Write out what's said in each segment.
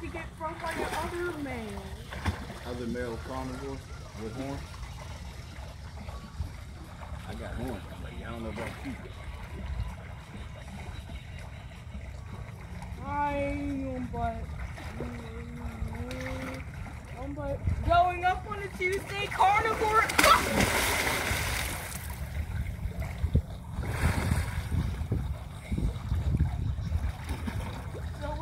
to get from by the other male. Other male carnivores with horns? I got horns, but I don't know about you. I am but. Um, but going up on a Tuesday carnivore.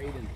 Raiden.